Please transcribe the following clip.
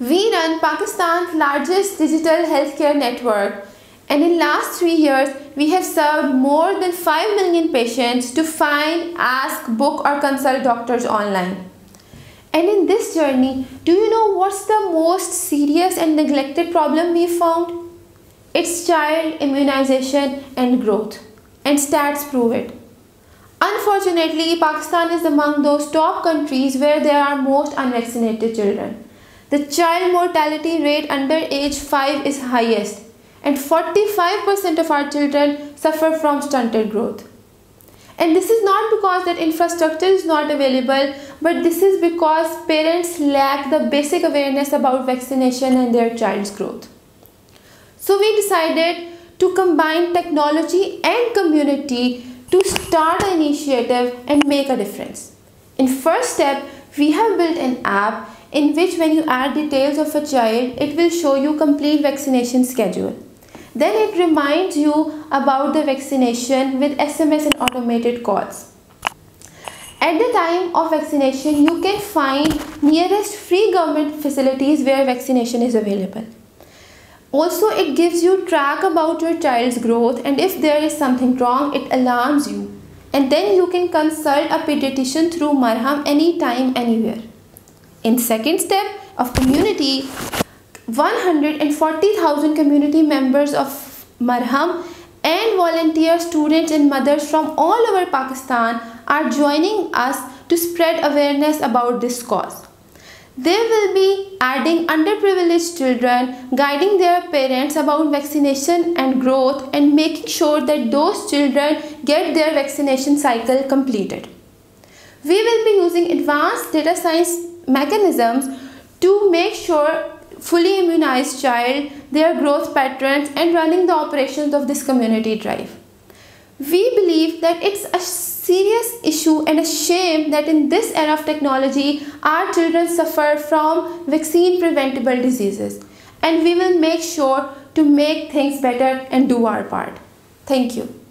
We run Pakistan's largest digital healthcare network and in last 3 years we have served more than 5 million patients to find, ask, book or consult doctors online. And in this journey, do you know what's the most serious and neglected problem we found? It's child immunization and growth. And stats prove it. Unfortunately, Pakistan is among those top countries where there are most unvaccinated children. The child mortality rate under age 5 is highest and 45% of our children suffer from stunted growth. And this is not because that infrastructure is not available, but this is because parents lack the basic awareness about vaccination and their child's growth. So we decided to combine technology and community to start an initiative and make a difference. In first step, we have built an app in which when you add details of a child, it will show you complete vaccination schedule. Then it reminds you about the vaccination with SMS and automated calls. At the time of vaccination, you can find nearest free government facilities where vaccination is available. Also, it gives you track about your child's growth and if there is something wrong, it alarms you. And then you can consult a pediatrician through Marham anytime, anywhere. In second step of community, 140,000 community members of Marham and volunteer students and mothers from all over Pakistan are joining us to spread awareness about this cause. They will be adding underprivileged children, guiding their parents about vaccination and growth and making sure that those children get their vaccination cycle completed. We will be using advanced data science mechanisms to make sure fully immunized child, their growth patterns and running the operations of this community drive. We believe that it's a serious issue and a shame that in this era of technology, our children suffer from vaccine preventable diseases. And we will make sure to make things better and do our part. Thank you.